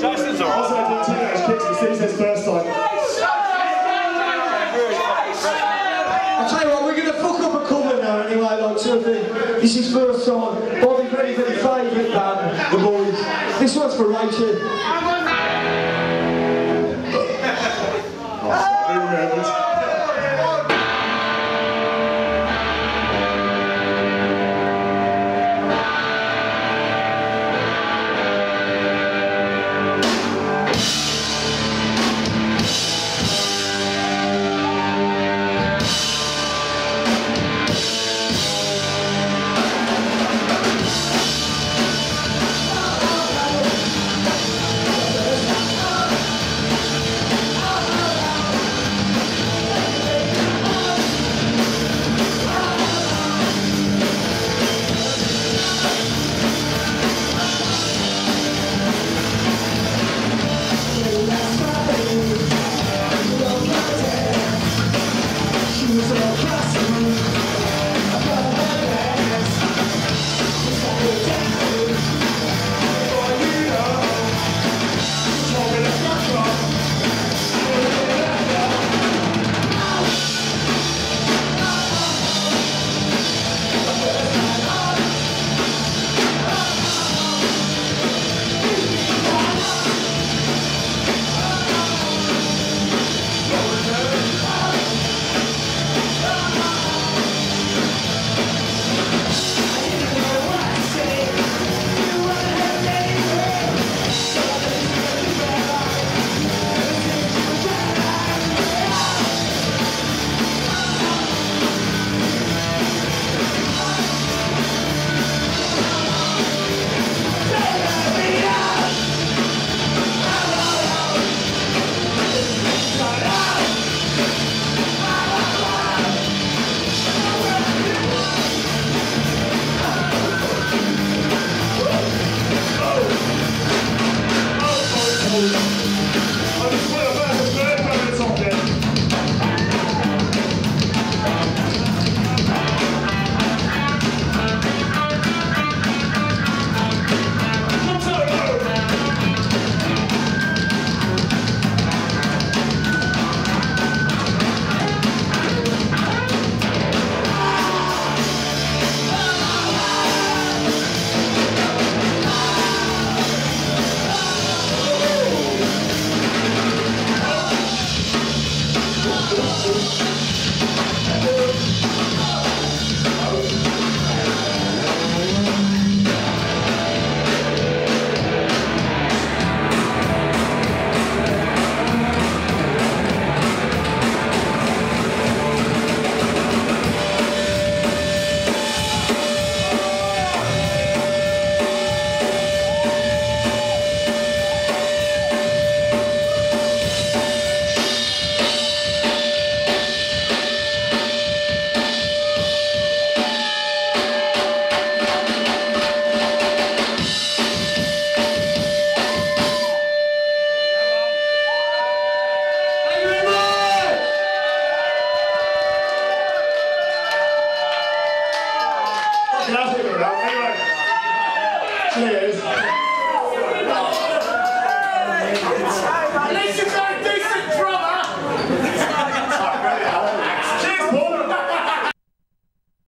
Jason's. Also, teenage kicks first time. I tell you what, we're going to fuck up a cover now anyway, like something. This is first song, Bobby Bennett's favourite band, The Boys. This one's for Rachel. I. She's a customer. Oh, Can I figure it cheers.